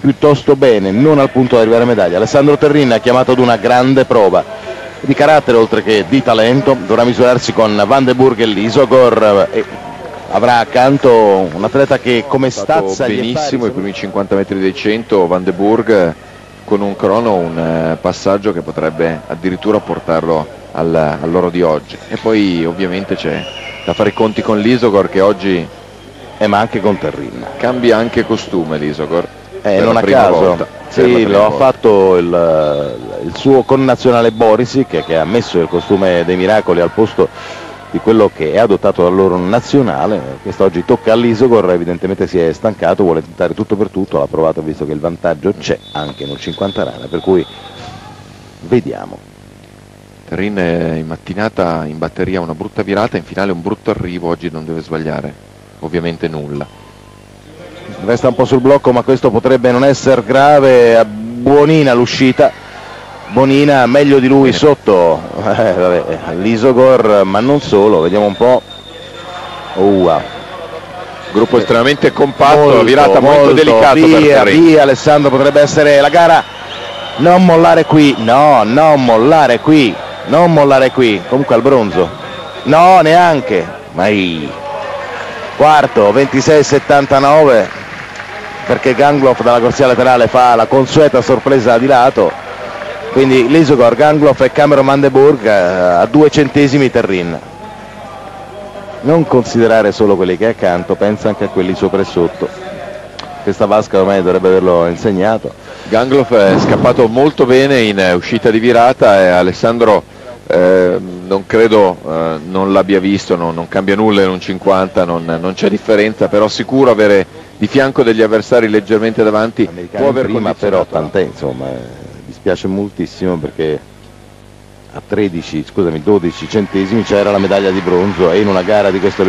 piuttosto bene, non al punto di arrivare a medaglia. Alessandro Terrin ha chiamato ad una grande prova di carattere oltre che di talento, dovrà misurarsi con Van de Burg e Lisogor e avrà accanto un atleta che come stazza benissimo i primi 50 metri dei 100 Van de Burg con un crono un eh, passaggio che potrebbe addirittura portarlo al, all'oro di oggi e poi ovviamente c'è da fare i conti con l'Isogor che oggi eh, ma anche con Terrin. cambia anche costume l'Isogor Eh, non a caso, volta. Sì, lo ha fatto il, il suo connazionale Borisic che ha messo il costume dei miracoli al posto di quello che è adottato dal loro nazionale. Quest'oggi tocca all'Isogor, evidentemente si è stancato, vuole tentare tutto per tutto, l'ha provato visto che il vantaggio c'è anche nel 50 rana, per cui vediamo. Terrin è in mattinata in batteria una brutta virata, in finale un brutto arrivo, oggi non deve sbagliare ovviamente nulla. Resta un po' sul blocco ma questo potrebbe non essere grave, a Buonina l'uscita, Bonina meglio di lui sotto, eh, l'Isogor ma non solo, vediamo un po'. Ua. Gruppo estremamente compatto, Molto, virata molto, molto, delicato per via, via Alessandro potrebbe essere la gara. Non mollare qui. No non mollare qui. Non mollare qui. Comunque al bronzo. No neanche. Mai quarto 26-79 perché Gangloff dalla corsia laterale fa la consueta sorpresa di lato quindi Lisogor, Gangloff e Cameron Mandeburg eh, a due centesimi Terrin non considerare solo quelli che hai accanto, pensa anche a quelli sopra e sotto. Questa vasca ormai dovrebbe averlo insegnato. Gangloff è scappato molto bene in eh, uscita di virata e Alessandro eh, non credo eh, non l'abbia visto, no- non cambia nulla in un 50, non, non c'è differenza, però sicuro avere di fianco degli avversari leggermente davanti può aver prima però tant'è, insomma, eh, dispiace moltissimo perché a 13, scusami, 12 centesimi c'era la medaglia di bronzo e in una gara di questo